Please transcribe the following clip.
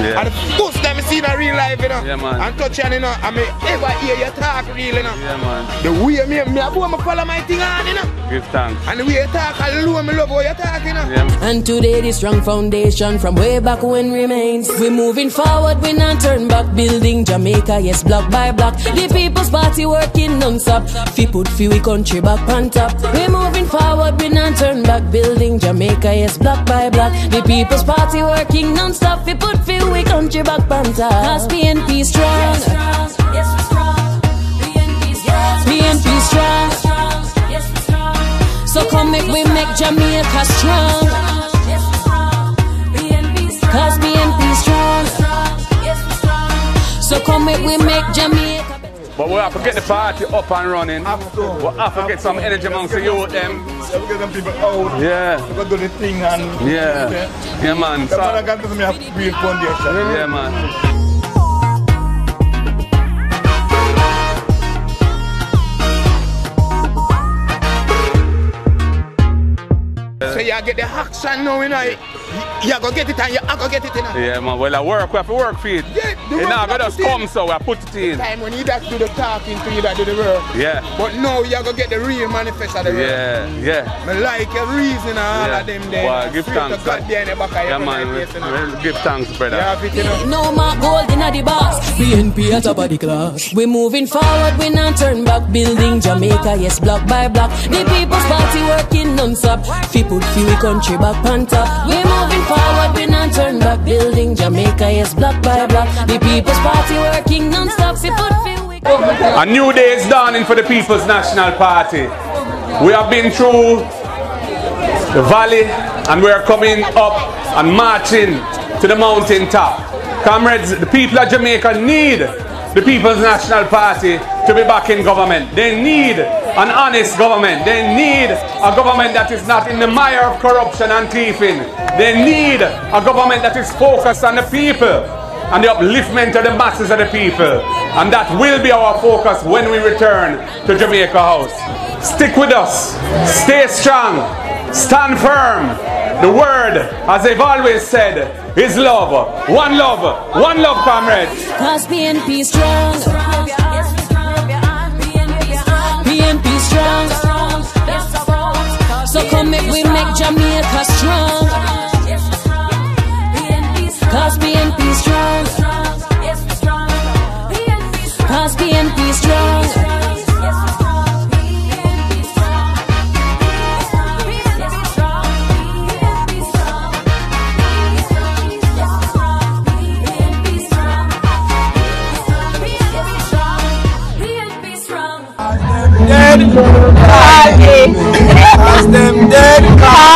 Yeah. And the first real life, you know. Yeah, man. And touch on, you know. I mean, ever hear you talk real, you know. Yeah, man. The way me, me, I me follow my thing on, you know. Give thanks. And the way you talk, alone, me love how you talk, you know. Yeah, man. And today the strong foundation from way back when remains. We're moving forward, we not turn back. Building Jamaica, yes, block by block. The People's Party working non-stop. Fi put fi we country back on top. We're moving forward, we not turn back. Building Jamaica, yes, block by block. The People's Party working non-stop. Fi put fi we country back on top. Cause PNP strong. PNP strong. So come make we make Jamaica strong. Cause PNP strong. So come make we make Jamaica. But we have to get the party up and running. Have to. We have to get some energy amongst the youth them. So we get them people out. Yeah. We go do the thing and Yeah. Yeah, man. The man So, got to me have real foundation. yeah, man. So you get the action now, you know. You, you go get it and you go get it, you know. Yeah, man. Well, I work. We have to work for it. Yeah, the You work know, you we just to do. come so I put it in. Time when you that do the talking to you that do the work. Yeah. But now you go get the real manifest of the work. Yeah, yeah. Me like your reason and all Yeah. of them there. Well, give thanks. To God behind the back of Yeah, man. place, you know. Give thanks, brother. You have it, you know. No more gold in the box. PNP at top of the class. We moving forward, we not turn back. Building Jamaica, yes, block by block. The People's Party working non-stop. Fi we country back. We moving forward, we not turn back. Building Jamaica, yes, block by block. The People's Party working non-stop. A new day is dawning for the People's National Party. We have been through the valley and we are coming up and marching to the mountain top. Comrades, the people of Jamaica need the People's National Party to be back in government. They need an honest government. They need a government that is not in the mire of corruption and thieving. They need a government that is focused on the people and the upliftment of the masses of the people. And that will be our focus when we return to Jamaica House. Stick with us, stay strong, stand firm. The word, as they've always said, is love. One love, one love, comrades. Cause PNP strong. Jamaica strong. Cause PNP strong. Cause PNP strong. Dead. Cause them dead.